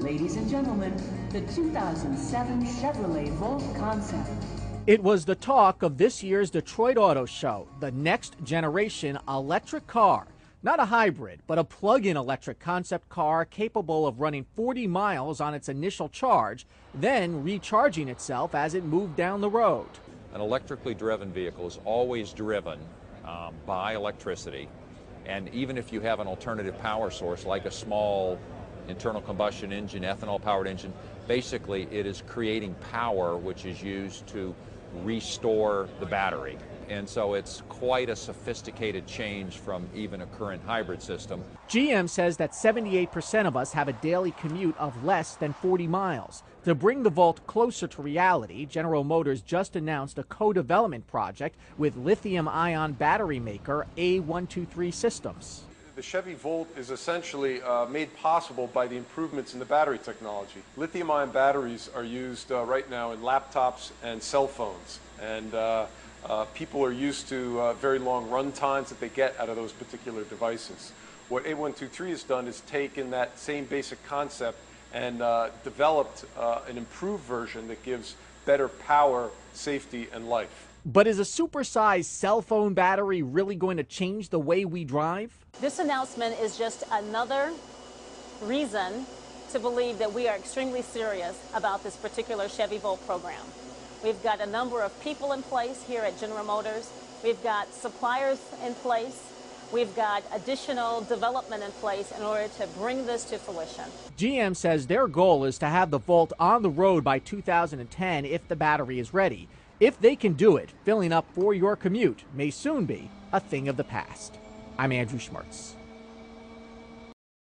Ladies and gentlemen, the 2007 Chevrolet Volt Concept. It was the talk of this year's Detroit Auto Show, the next generation electric car. Not a hybrid, but a plug in electric concept car capable of running 40 miles on its initial charge, then recharging itself as it moved down the road. An electrically driven vehicle is always driven um, by electricity, and even if you have an alternative power source like a small internal combustion engine, ethanol powered engine, basically it is creating power which is used to restore the battery. And so it's quite a sophisticated change from even a current hybrid system. GM says that 78% of us have a daily commute of less than 40 miles. To bring the Volt closer to reality, General Motors just announced a co development project with lithium ion battery maker A123 Systems. The Chevy Volt is essentially uh, made possible by the improvements in the battery technology. Lithium ion batteries are used uh, right now in laptops and cell phones. And uh, uh, people are used to uh, very long run times that they get out of those particular devices. What A123 has done is taken that same basic concept and uh, developed uh, an improved version that gives better power, safety, and life. But is a supersized cell phone battery really going to change the way we drive? This announcement is just another reason to believe that we are extremely serious about this particular Chevy Volt program. We've got a number of people in place here at General Motors. We've got suppliers in place. We've got additional development in place in order to bring this to fruition. GM says their goal is to have the Volt on the road by 2010 if the battery is ready. If they can do it, filling up for your commute may soon be a thing of the past. I'm Andrew Schmertz.